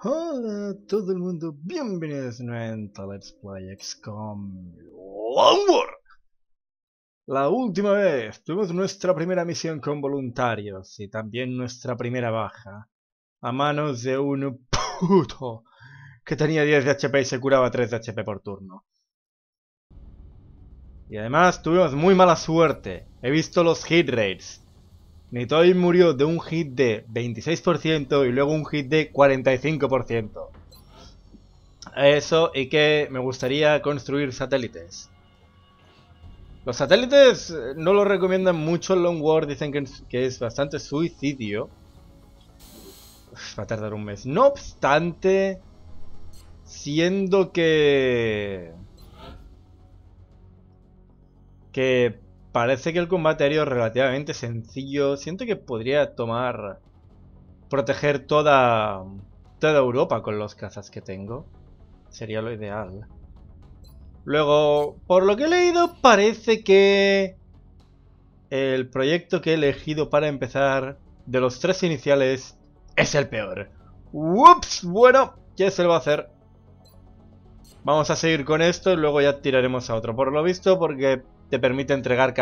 Hola a todo el mundo, bienvenidos nuevamente a Let's Play XCOM War. La última vez tuvimos nuestra primera misión con voluntarios y también nuestra primera baja a manos de un puto que tenía 10 de HP y se curaba 3 de HP por turno. Y además tuvimos muy mala suerte. He visto los hit rates. Nitoy murió de un hit de 26% y luego un hit de 45%. Eso y que me gustaría construir satélites. Los satélites eh, no lo recomiendan mucho en Long War, dicen que, es bastante suicidio. Va a tardar un mes. No obstante, siendo que... Que parece que el combate aéreo es relativamente sencillo. Siento que podría tomar... Proteger toda... Toda Europa con los cazas que tengo. Sería lo ideal. Luego, por lo que he leído, parece que... El proyecto que he elegido para empezar de los tres iniciales es el peor. ¡Ups! Bueno, ¿qué se le va a hacer? Vamos a seguir con esto y luego ya tiraremos a otro. Por lo visto, porque te permite entregar...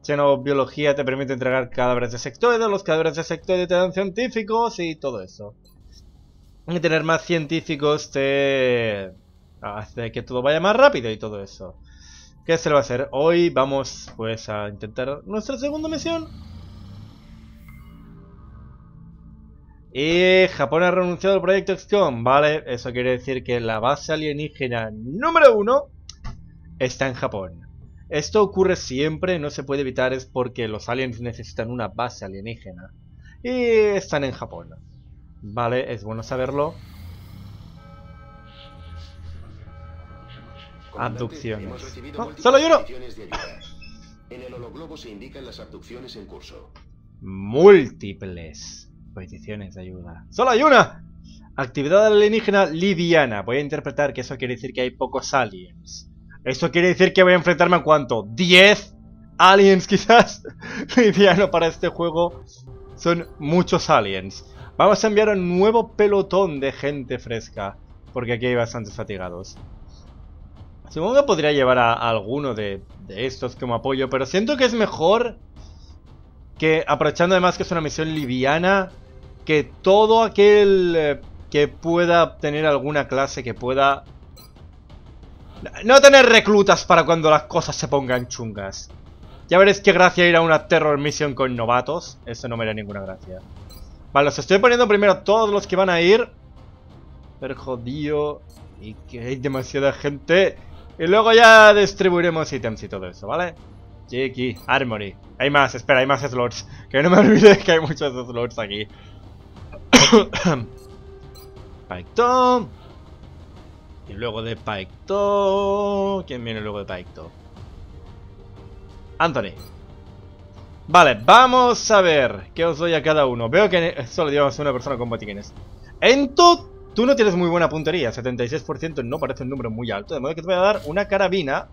Xenobiología te permite entregar cadáveres de sectoides, los cadáveres de sectoides te dan científicos y todo eso. Y tener más científicos te hace que todo vaya más rápido y todo eso. ¿Qué se le va a hacer? Hoy vamos pues a intentar nuestra segunda misión. Y Japón ha renunciado al proyecto XCOM. Vale, eso quiere decir que la base alienígena número uno está en Japón. Esto ocurre siempre, no se puede evitar, es porque los aliens necesitan una base alienígena. Y están en Japón. Vale, es bueno saberlo. Abducciones. ¡Oh, ¡Solo hay uno! En el hologlobo se indican las abducciones en curso. Múltiples peticiones de ayuda. ¡Solo hay una! Actividad alienígena liviana. Voy a interpretar que eso quiere decir que hay pocos aliens. Eso quiere decir que voy a enfrentarme a cuánto? ¿10 aliens quizás? Liviano para este juego. Son muchos aliens. Vamos a enviar un nuevo pelotón de gente fresca. Porque aquí hay bastantes fatigados. Supongo que podría llevar a, a alguno de, de, estos como apoyo. Pero siento que es mejor que, aprovechando además que es una misión liviana, que todo aquel eh, que pueda tener alguna clase, que pueda no tener reclutas para cuando las cosas se pongan chungas. Ya veréis qué gracia ir a una terror mission con novatos. Eso no me da ninguna gracia. Vale, los estoy poniendo primero todos los que van a ir. Pero jodido. Y que hay demasiada gente. Y luego ya distribuiremos ítems y todo eso, ¿vale? Chiqui, Armory. Hay más, espera, hay más slots. Que no me olvide que hay muchos slots aquí. Python. Y luego de Paicto... ¿Quién viene luego de Paicto? Anthony. Vale, vamos a ver qué os doy a cada uno. Veo que solo llevamos una persona con botiquines. Ento, tú no tienes muy buena puntería. 76% no parece un número muy alto. De modo que te voy a dar una carabina.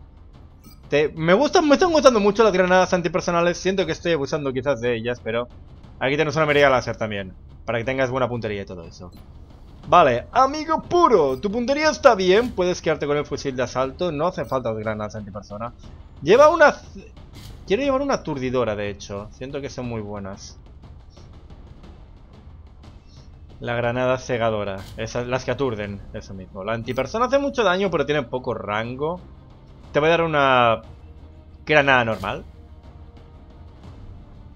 Me, gustan, me están gustando mucho las granadas antipersonales. Siento que estoy abusando quizás de ellas, pero... Aquí tienes una mirilla láser también. Para que tengas buena puntería y todo eso. Vale, amigo puro, tu puntería está bien, puedes quedarte con el fusil de asalto, no hacen falta granadas antipersona. Lleva una... Quiero llevar una aturdidora, de hecho, siento que son muy buenas. La granada cegadora, esas las que aturden, eso mismo. La antipersona hace mucho daño, pero tiene poco rango. Te voy a dar una granada normal.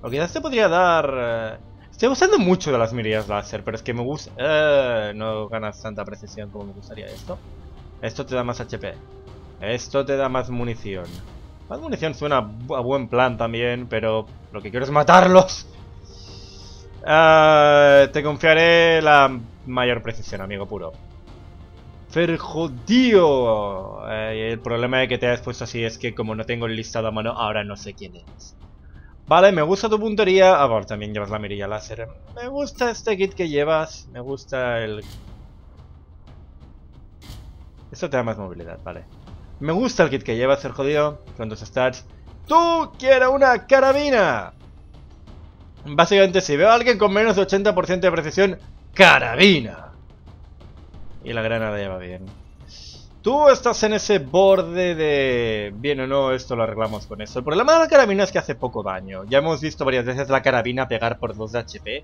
O quizás te podría dar... Eh... Estoy usando mucho de las mirillas láser, pero es que me gusta... Uh, no ganas tanta precisión como me gustaría esto. Esto te da más HP. Esto te da más munición. Más munición suena a buen plan también, pero lo que quiero es matarlos. Uh, te confiaré la mayor precisión, amigo puro. Ferjodío. Eh, el problema de que te hayas puesto así es que como no tengo el listado a mano, ahora no sé quién es. Vale, me gusta tu puntería. Ah, bueno, también llevas la mirilla láser. Me gusta este kit que llevas. Me gusta el... Esto te da más movilidad, vale. Me gusta el kit que llevas, ser jodido. Con tus stats. ¡Tú quieres una carabina! Básicamente, si veo a alguien con menos de 80% de precisión, ¡carabina! Y la granada ya va bien. Tú estás en ese borde de... Bien o no, esto lo arreglamos con esto. El problema de la carabina es que hace poco daño. Ya hemos visto varias veces la carabina pegar por 2 de HP.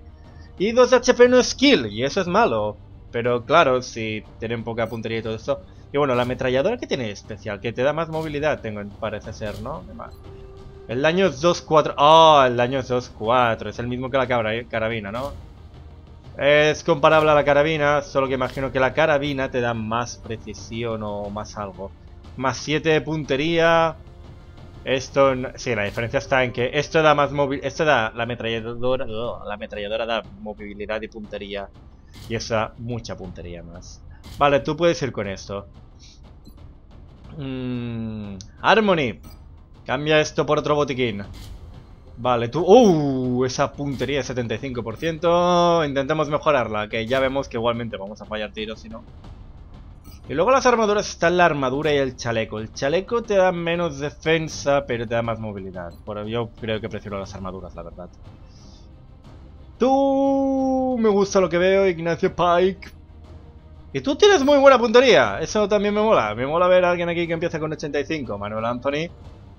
Y 2 de HP no es skill, y eso es malo. Pero claro, si tienen poca puntería y todo esto... Y bueno, la ametralladora que tiene especial, que te da más movilidad, tengo, parece ser, ¿no? El daño es 2-4... ¡Oh! El daño es 2-4. Es el mismo que la carabina, ¿no? Es comparable a la carabina, solo que imagino que la carabina te da más precisión o más algo. Más 7 de puntería. Esto, sí, la diferencia está en que esto da más móvil, esto da la ametralladora, la ametralladora da movilidad y puntería y esa mucha puntería más. Vale, tú puedes ir con esto. Mm, Harmony, cambia esto por otro botiquín. Vale, tú... ¡Uh! Esa puntería de 75%. Intentemos mejorarla, que ya vemos que igualmente vamos a fallar tiros si no. Y luego las armaduras están la armadura y el chaleco. El chaleco te da menos defensa, pero te da más movilidad. Pero yo creo que prefiero las armaduras, la verdad. Tú... Me gusta lo que veo, Ignacio Pike. Y tú tienes muy buena puntería. Eso también me mola. Me mola ver a alguien aquí que empieza con 85. Manuel Anthony.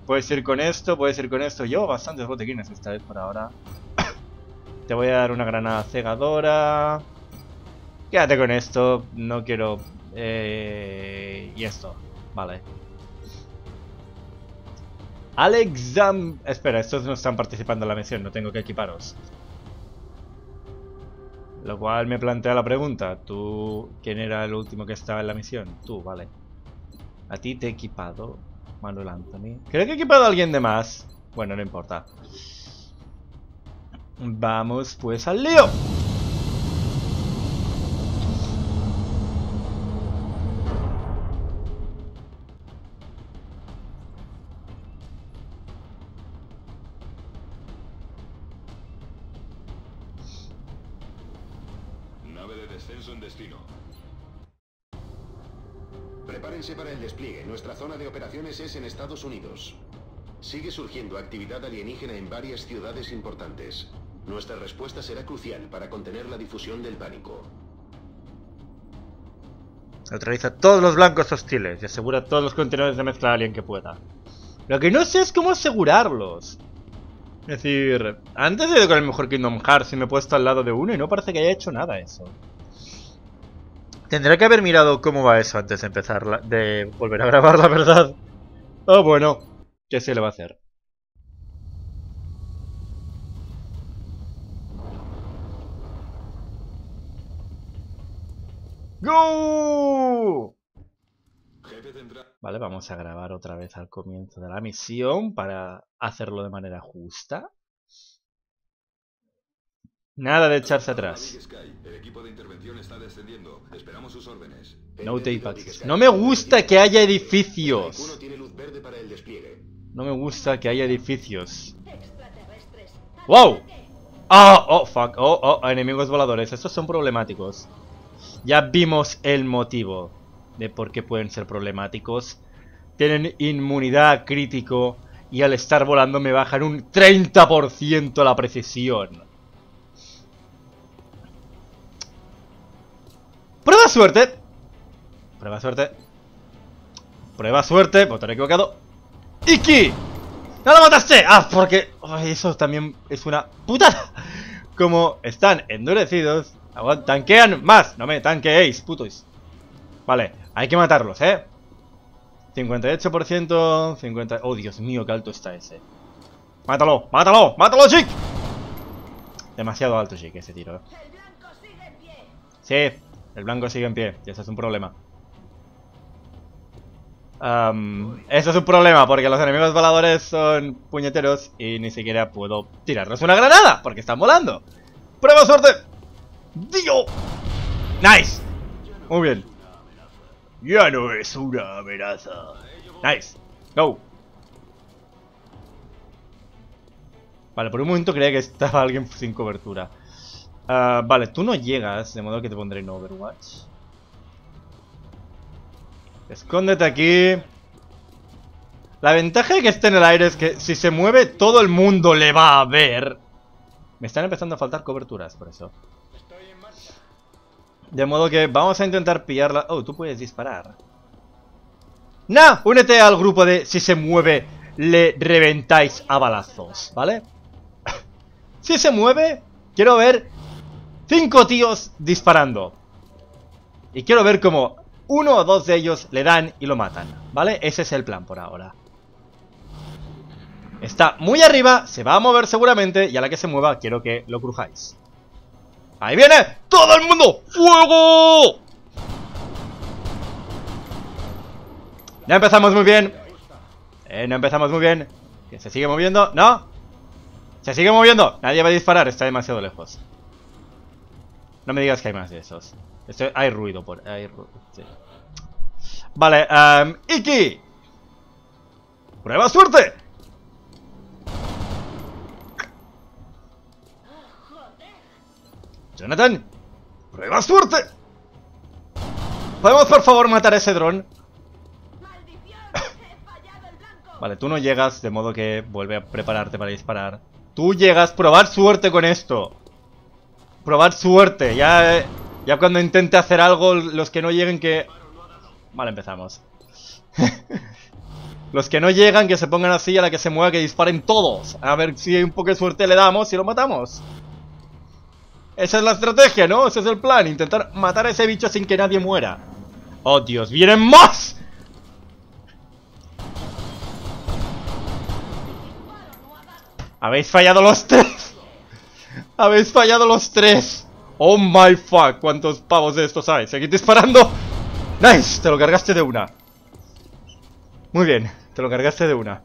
Puedes ir con esto, puedes ir con esto. Yo bastantes botequines esta vez por ahora. Te voy a dar una granada cegadora. Quédate con esto. No quiero... Eh, y esto. Vale. Alexam... Espera, estos no están participando en la misión. No tengo que equiparos. Lo cual me plantea la pregunta. ¿Tú... ¿Quién era el último que estaba en la misión? Tú, vale. A ti te he equipado. Manuel Anthony. Creo que he equipado a alguien de más. Bueno, no importa. Vamos pues al lío. Nave de descenso en destino. Prepárense para el despliegue. Nuestra zona de operaciones es en Estados Unidos. Sigue surgiendo actividad alienígena en varias ciudades importantes. Nuestra respuesta será crucial para contener la difusión del pánico. Neutraliza todos los blancos hostiles y asegura todos los contenedores de mezcla alien que pueda. Lo que no sé es cómo asegurarlos. Es decir, antes he ido con el mejor Kingdom Hearts y me he puesto al lado de uno y no parece que haya hecho nada eso. Tendré que haber mirado cómo va eso antes de empezar de volver a grabar, la verdad. Oh, bueno. ¿Qué se le va a hacer? ¡Go! Vale, vamos a grabar otra vez al comienzo de la misión para hacerlo de manera justa. Nada de echarse atrás. No No me gusta que haya edificios. No me gusta que haya edificios. ¡Wow! ¡Oh! ¡Oh! ¡Fuck! ¡Oh! ¡Oh! Enemigos voladores. Estos son problemáticos. Ya vimos el motivo de por qué pueden ser problemáticos. Tienen inmunidad crítico y al estar volando me bajan un 30% la precisión. ¡Prueba suerte! Prueba suerte. Prueba suerte. Botón equivocado. ¡Iki! ¡No lo mataste! Ah, porque... eso también es una putada. Como están endurecidos... Tanquean más. No me tanqueéis, putos. Vale, hay que matarlos, ¿eh? 58%... 50... Oh, Dios mío, qué alto está ese. ¡Mátalo! ¡Mátalo! ¡Mátalo, chic! Demasiado alto, chic, ese tiro. Sí, el blanco sigue en pie, y eso es un problema. eso es un problema, porque los enemigos voladores son puñeteros y ni siquiera puedo tirarles una granada, porque están volando. ¡Prueba suerte! ¡Dio! ¡Nice! Muy bien. Ya no es una amenaza. Nice. Go. Vale, por un momento creía que estaba alguien sin cobertura. Ah, vale, tú no llegas, de modo que te pondré en Overwatch. Escóndete aquí. La ventaja de que esté en el aire es que si se mueve todo el mundo le va a ver. Me están empezando a faltar coberturas por eso. De modo que vamos a intentar pillarla. Oh, tú puedes disparar. ¡Nah! Únete al grupo de si se mueve, le reventáis a balazos, ¿vale? si se mueve, quiero ver cinco tíos disparando. Y quiero ver cómo uno o dos de ellos le dan y lo matan, ¿vale? Ese es el plan por ahora. Está muy arriba, se va a mover seguramente y a la que se mueva quiero que lo crujáis. ¡Ahí viene! ¡Todo el mundo! ¡Fuego! No empezamos muy bien. Eh, no empezamos muy bien. Se sigue moviendo. ¡No! Se sigue moviendo. Nadie va a disparar. Está demasiado lejos. No me digas que hay más de esos. hay ruido por... Hay Vale, um, Iki. Prueba suerte. Jonathan. Prueba suerte. ¿Podemos por favor matar a ese dron? Vale, tú no llegas, de modo que vuelve a prepararte para disparar. Tú llegas, probar suerte con esto. Probar suerte, ya, ya cuando intente hacer algo, los que no lleguen que... Vale, empezamos. los que no llegan, que se pongan así, a la que se mueva, que disparen todos. A ver si un poco de suerte le damos y lo matamos. Esa es la estrategia, ¿no? Ese es el plan, intentar matar a ese bicho sin que nadie muera. ¡Oh, Dios! ¡Vienen más! Habéis fallado los tres. Habéis fallado los tres. Oh my fuck. ¿Cuántos pavos de estos hay? Seguid disparando. Nice. Te lo cargaste de una. Muy bien. Te lo cargaste de una.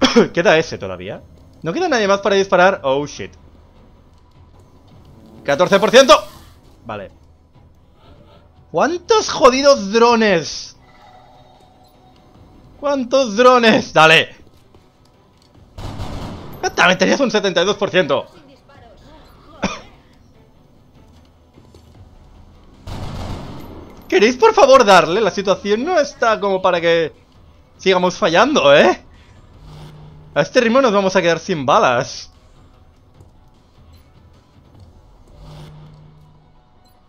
¿Queda ese todavía? ¿No queda nadie más para disparar? Oh shit. 14%. Vale. ¿Cuántos jodidos drones? ¿Cuántos drones? Dale. También tenías un 72%. ¿Queréis por favor darle? La situación no está como para que sigamos fallando, ¿eh? A este ritmo nos vamos a quedar sin balas.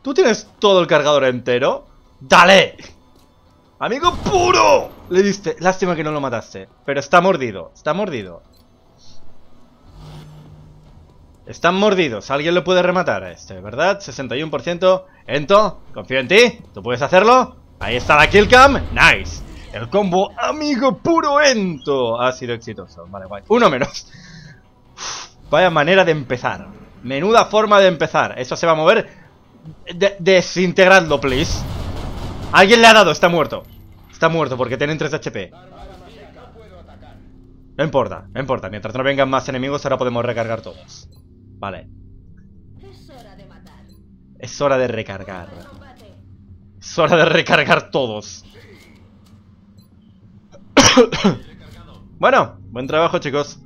¿Tú tienes todo el cargador entero? ¡Dale! ¡Amigo puro! Le diste. Lástima que no lo mataste. Pero está mordido. Está mordido. Están mordidos. Alguien lo puede rematar a este, ¿verdad? 61%. Ento, confío en ti. Tú puedes hacerlo. Ahí está la killcam. Nice. El combo amigo puro Ento ha sido exitoso. Vale, guay. Uno menos. vaya manera de empezar. Menuda forma de empezar. Eso se va a mover. desintegrando, please. Alguien le ha dado. Está muerto. Está muerto porque tienen 3 HP. No importa, no importa. Mientras no vengan más enemigos, ahora podemos recargar todos. Vale. Es hora de matar. Es hora de recargar. Es hora de recargar todos. bueno, buen trabajo chicos.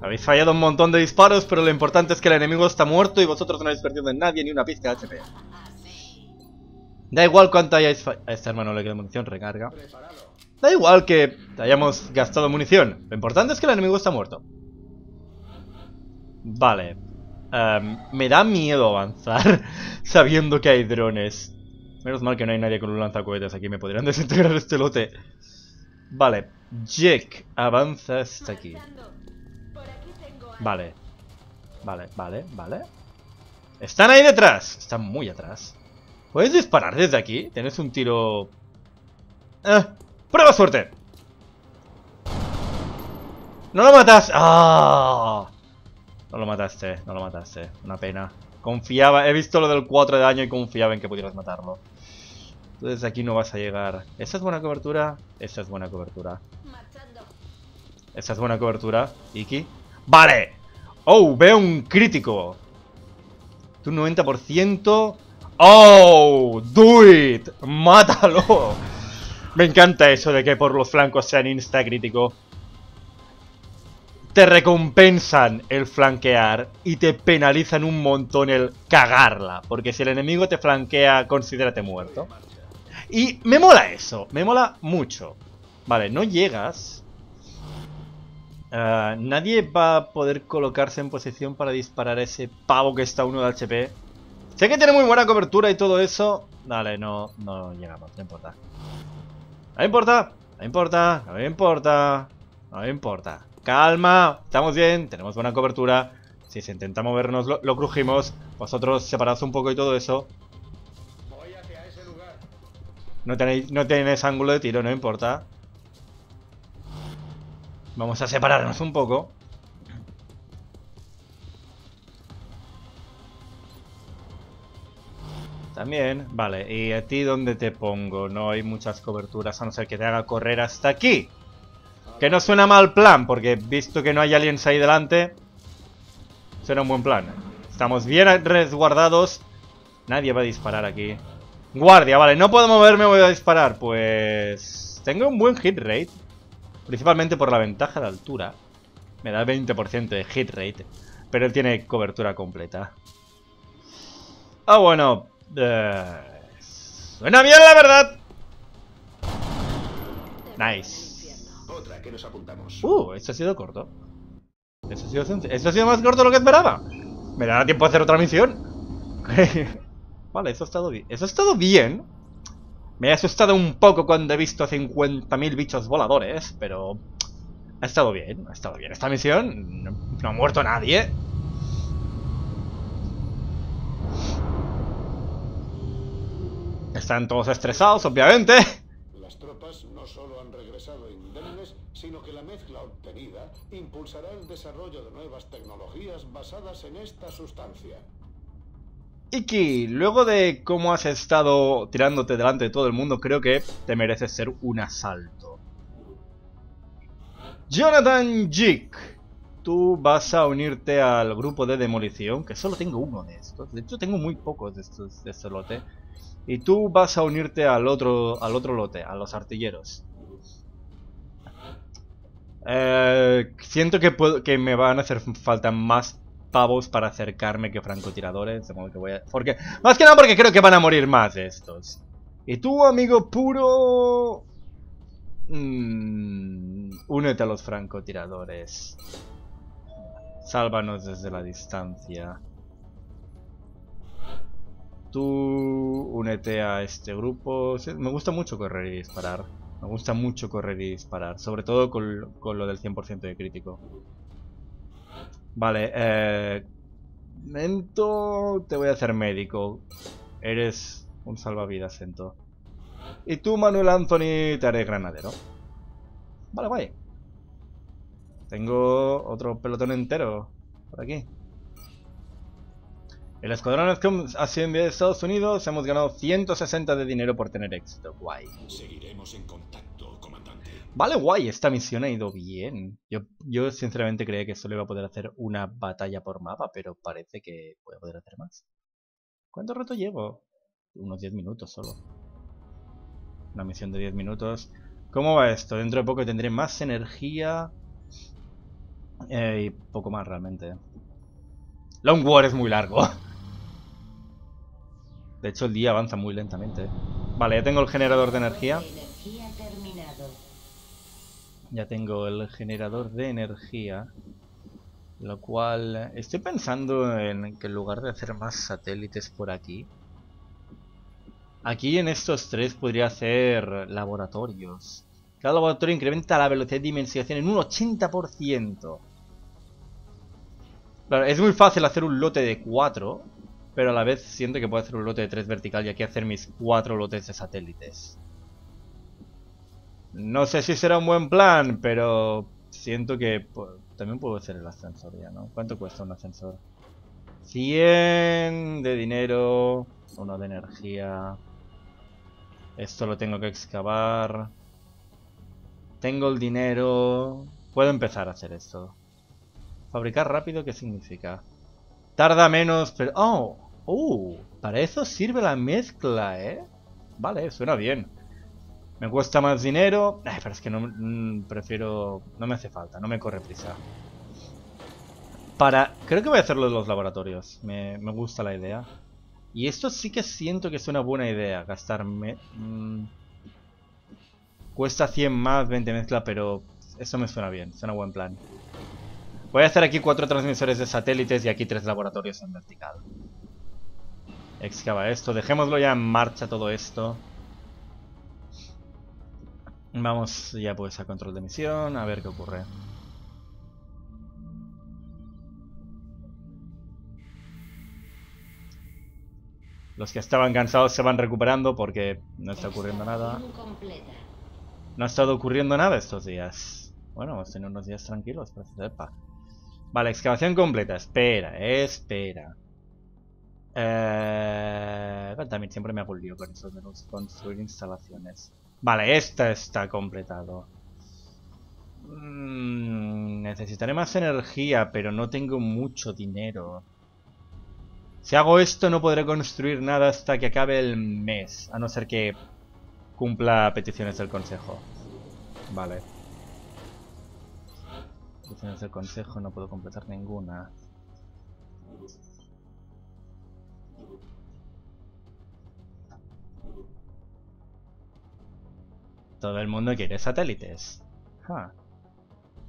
Habéis fallado un montón de disparos, pero lo importante es que el enemigo está muerto y vosotros no habéis perdido en nadie ni una pizca de HP. Da igual cuánto hayáis fallado. A este hermano le queda munición, recarga. Da igual que hayamos gastado munición. Lo importante es que el enemigo está muerto. Vale. Em, me da miedo avanzar sabiendo que hay drones. Menos mal que no hay nadie con un lanzacohetes aquí. Me podrían desintegrar este lote. Vale. Jack, avanza hasta aquí. Vale. Vale, vale, vale. Están ahí detrás. Están muy atrás. ¿Puedes disparar desde aquí? Tienes un tiro... Eh, ¡Prueba suerte! ¡No lo matas! ¡Ah! No lo mataste, no lo mataste. Una pena. Confiaba, he visto lo del 4 de daño y confiaba en que pudieras matarlo. Entonces aquí no vas a llegar. ¿Esa es buena cobertura? Esa es buena cobertura. Esa es buena cobertura. Iki. ¡Vale! ¡Oh! Veo un crítico. Tu 90%. ¡Oh! ¡Do it! ¡Mátalo! Me encanta eso de que por los flancos sean insta crítico te recompensan el flanquear y te penalizan un montón el cagarla. Porque si el enemigo te flanquea, considérate muerto. Y me mola eso, me mola mucho. Vale, no llegas. Eh, nadie va a poder colocarse en posición para disparar a ese pavo que está uno de HP. Sé que tiene muy buena cobertura y todo eso. Dale, no, no llegamos, no importa. No importa, no importa, no importa, no importa. Calma, estamos bien, tenemos buena cobertura. Si se intenta movernos, lo, crujimos. Vosotros separados un poco y todo eso. No tenéis, no tenéis ángulo de tiro, no importa. Vamos a separarnos un poco. También, vale. ¿Y a ti dónde te pongo? No hay muchas coberturas, a no ser que te haga correr hasta aquí. Que no suena mal plan, porque visto que no hay aliens ahí delante, suena un buen plan. Estamos bien resguardados. Nadie va a disparar aquí. Guardia, vale, no puedo moverme, voy a disparar. Pues... Tengo un buen hit rate. Principalmente por la ventaja de altura. Me da 20% de hit rate. Pero él tiene cobertura completa. Ah, bueno. Eh, suena bien, la verdad. Nice. Otra que nos apuntamos. Uh, esto ha sido corto. Eso ha sido, Esto ha sido más corto de lo que esperaba. Me dará tiempo a hacer otra misión. vale, eso ha estado bien. Eso ha estado bien. Me he asustado un poco cuando he visto 50.000 bichos voladores, pero... Ha estado bien, ha estado bien. Esta misión no, ha muerto nadie. Están todos estresados, obviamente. Las tropas no solo han regresado sino que la mezcla obtenida impulsará el desarrollo de nuevas tecnologías basadas en esta sustancia. Iki, luego de cómo has estado tirándote delante de todo el mundo, creo que te mereces ser un asalto. Jonathan Jick, tú vas a unirte al grupo de demolición, que solo tengo uno de estos. De hecho, tengo muy pocos de estos de este lote. Y tú vas a unirte al otro, al otro lote, a los artilleros. Eh, siento que, puedo, que me van a hacer falta más pavos para acercarme que francotiradores. De modo que voy a... Porque... Más que nada porque creo que van a morir más estos. Y tú, amigo puro... Mm, únete a los francotiradores. Sálvanos desde la distancia. Tú únete a este grupo. Me gusta mucho correr y disparar. Me gusta mucho correr y disparar. Sobre todo con, con lo del 100% de crítico. Vale, eh... Mento, te voy a hacer médico. Eres un salvavidas, Sento. Y tú, Manuel Anthony, te haré granadero. Vale, guay. Tengo otro pelotón entero por aquí. El escuadrón ha sido enviado a Estados Unidos. Hemos ganado 160 de dinero por tener éxito. Guay. Seguiremos en contacto, comandante. Vale, guay. Esta misión ha ido bien. Yo, yo sinceramente creía que solo iba a poder hacer una batalla por mapa, pero parece que voy a poder hacer más. ¿Cuánto rato llevo? Unos 10 minutos solo. Una misión de 10 minutos. ¿Cómo va esto? Dentro de poco tendré más energía. Eh, y poco más realmente. Long War es muy largo. De hecho, el día avanza muy lentamente. Vale, ya tengo el generador de energía. Ya tengo el generador de energía. Lo cual... Estoy pensando en que en lugar de hacer más satélites por aquí... Aquí en estos tres podría hacer laboratorios. Cada laboratorio incrementa la velocidad de dimensión en un 80%. Claro, es muy fácil hacer un lote de 4 pero a la vez siento que puedo hacer un lote de 3 vertical y aquí hacer mis 4 lotes de satélites. No sé si será un buen plan, pero siento que también puedo hacer el ascensor ya, ¿no? ¿Cuánto cuesta un ascensor? 100 de dinero, uno de energía. Esto lo tengo que excavar. Tengo el dinero. Puedo empezar a hacer esto. Fabricar rápido, ¿qué significa? Tarda menos, pero... ¡Oh! ¡Oh! Para eso sirve la mezcla, ¿eh? Vale, suena bien. Me cuesta más dinero... Ay, pero es que no... Mm, prefiero... No me hace falta, no me corre prisa. Para... Creo que voy a hacerlo en los laboratorios. Me, gusta la idea. Y esto sí que siento que es una buena idea. Gastarme... Mm, cuesta 100 más 20 mezcla, pero... Eso me suena bien. Suena buen plan. Voy a hacer aquí cuatro transmisores de satélites y aquí tres laboratorios en vertical. Excava esto. Dejémoslo ya en marcha todo esto. Vamos ya pues a control de misión, a ver qué ocurre. Los que estaban cansados se van recuperando porque no está ocurriendo nada. No ha estado ocurriendo nada estos días. Bueno, hemos tenido unos días tranquilos, pero sepa. Vale, excavación completa. Espera, espera. Eh, también siempre me hago el lío con eso de construir instalaciones. Vale, esta está completado. Mm, necesitaré más energía, pero no tengo mucho dinero. Si hago esto no podré construir nada hasta que acabe el mes, a no ser que cumpla peticiones del consejo. Vale. Peticiones del consejo no puedo completar ninguna. Todo el mundo quiere satélites.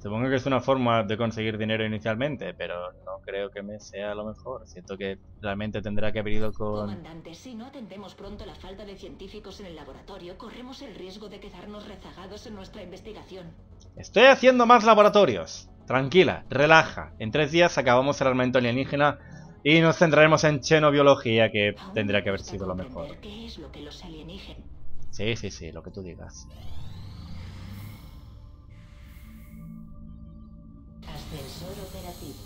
Supongo que es una forma de conseguir dinero inicialmente, pero no creo que me sea lo mejor. Siento que realmente tendrá que haber ido con... Comandante, si no atendemos pronto la falta de científicos en el laboratorio, corremos el riesgo de quedarnos rezagados en nuestra investigación. Estoy haciendo más laboratorios. Tranquila, relaja. En tres días acabamos el armamento alienígena y nos centraremos en xenobiología, que tendría que haber sido lo mejor. ¿Qué es lo que los alienígenas? Sí, sí, sí, lo que tú digas. Ascensor operativo.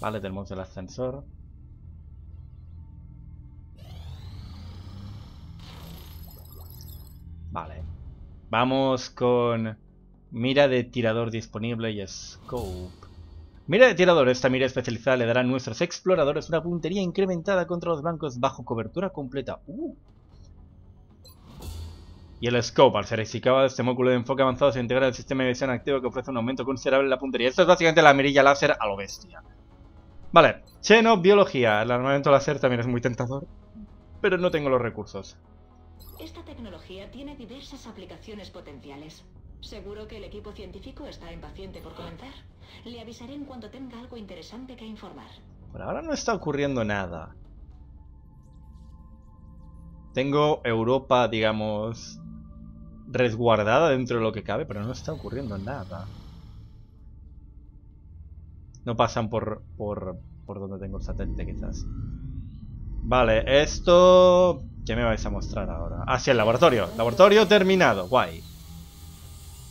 Vale, tenemos el ascensor. Vale. Vamos con mira de tirador disponible y scope. Mira de tirador, esta mira especializada le dará a nuestros exploradores una puntería incrementada contra los blancos bajo cobertura completa. Uh. Y el scope, al ser excavado, este módulo de enfoque avanzado se integra al sistema de visión activo que ofrece un aumento considerable en la puntería. Esto es básicamente la mirilla láser a lo bestia. Vale, Cheno, biología. El armamento láser también es muy tentador, pero no tengo los recursos. Esta tecnología tiene diversas aplicaciones potenciales. Seguro que el equipo científico está impaciente por comenzar. Le avisaré en cuanto tenga algo interesante que informar. Por ahora no está ocurriendo nada. Tengo Europa, digamos, resguardada dentro de lo que cabe, pero no está ocurriendo nada. No pasan por, por, por donde tengo el satélite, quizás. Vale, esto... ¿Qué me vais a mostrar ahora? Ah, sí, el laboratorio. Laboratorio terminado. Guay.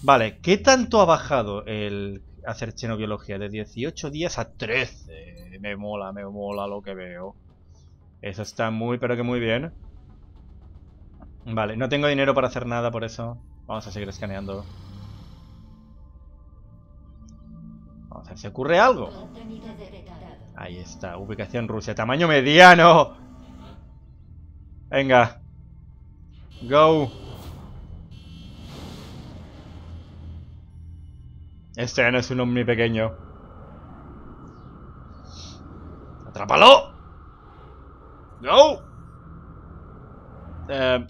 Vale, ¿qué tanto ha bajado el hacer xenobiología? De 18 días a 13. Me mola, me mola lo que veo. Eso está muy, pero que muy bien. Vale, no tengo dinero para hacer nada por eso. Vamos a seguir escaneando. Vamos a ver si ocurre algo. Ahí está, ubicación Rusia, tamaño mediano. Venga. Go. Este no es un omni pequeño. ¡Atrápalo! ¡Go! Eh,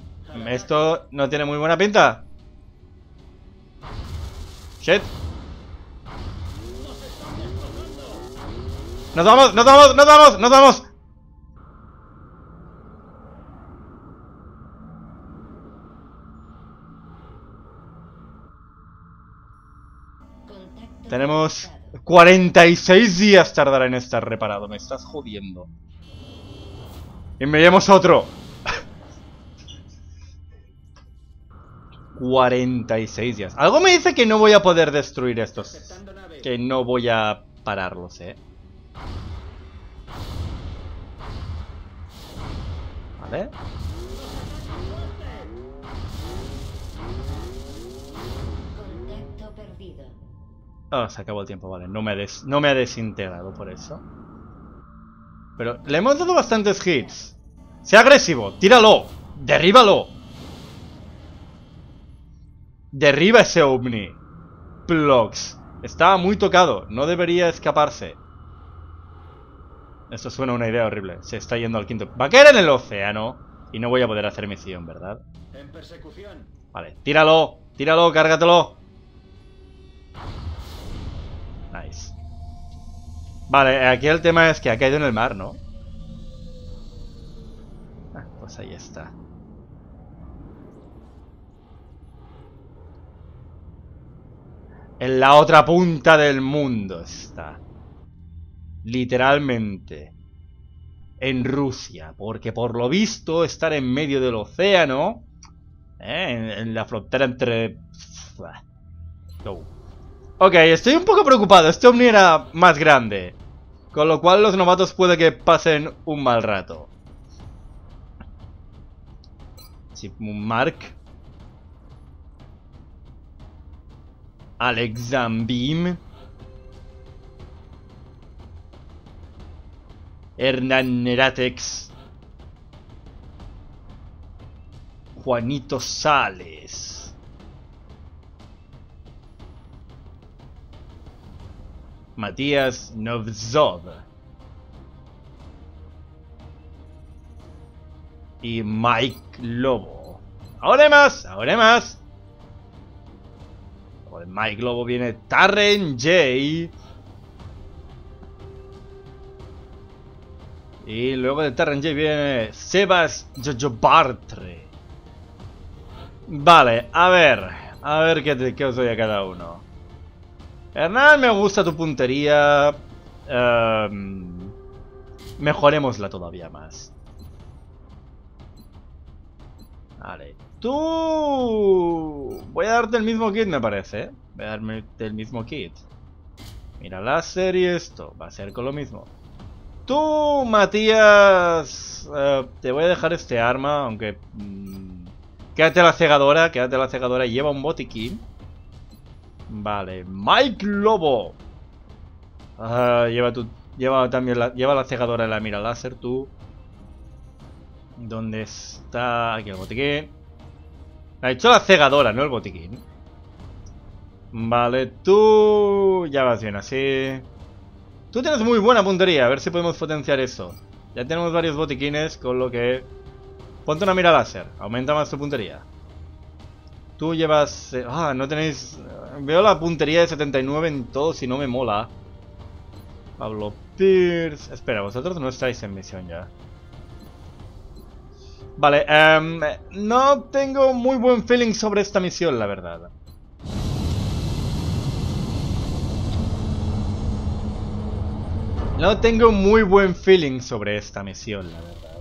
esto no tiene muy buena pinta. Shit. ¡Nos vamos! ¡Nos vamos! ¡Nos vamos! ¡Nos vamos! Tenemos 46 días tardará en estar reparado. Me estás jodiendo. Y me llevamos otro. 46 días. Algo me dice que no voy a poder destruir estos. Que no voy a pararlos, eh. Vale. Oh, se acabó el tiempo, vale. No me, des no me ha desintegrado por eso. Pero le hemos dado bastantes hits. Sea agresivo, tíralo, derríbalo. Derriba ese ovni. Plugs. Estaba muy tocado, no debería escaparse. Esto suena una idea horrible. Se está yendo al quinto. Va a caer en el océano. Y no voy a poder hacer misión, ¿verdad? En persecución. Vale, tíralo, tíralo, cárgatelo. Nice. Vale, aquí el tema es que ha caído en el mar, ¿no? pues ahí está. En la otra punta del mundo está. Literalmente. En Rusia. Porque por lo visto estar en medio del océano... ¿eh? En, la frontera entre... Ok, estoy un poco preocupado. Este Omni era más grande. Con lo cual los novatos puede que pasen un mal rato. Mark. Alex Zambim. Hernán Neratex. Juanito Sales. Matías Novzov. Y Mike Lobo. Ahora más, ahora más. Por Mike Lobo viene Tarren J. Y luego de Terran J viene Sebas Jojo Bartre. Vale, a ver. A ver qué, qué os doy a cada uno. Hernán, me gusta tu puntería. Um, mejorémosla todavía más. Vale. Tú... Voy a darte el mismo kit, me parece. ¿eh? Voy a darme el mismo kit. Mira, láser y esto. Va a ser con lo mismo. Tú, Matías, eh, te voy a dejar este arma, aunque... Mm, quédate la cegadora, quédate la cegadora. Lleva un botiquín. Vale, Mike Lobo. lleva, tu, lleva también la, lleva la cegadora de la mira láser, tú. ¿Dónde está? Aquí el botiquín. Ha hecho la cegadora, no el botiquín. Vale, tú... Ya vas bien así. Tú tienes muy buena puntería, a ver si podemos potenciar eso. Ya tenemos varios botiquines, con lo que... Ponte una mira láser, aumenta más tu puntería. Tú llevas... Eh, ah, no tenéis... Veo la puntería de 79 en todo, si no me mola. Pablo Pierce... Espera, vosotros no estáis en misión ya. Vale, um, no tengo muy buen feeling sobre esta misión, la verdad. No tengo muy buen feeling sobre esta misión, la verdad.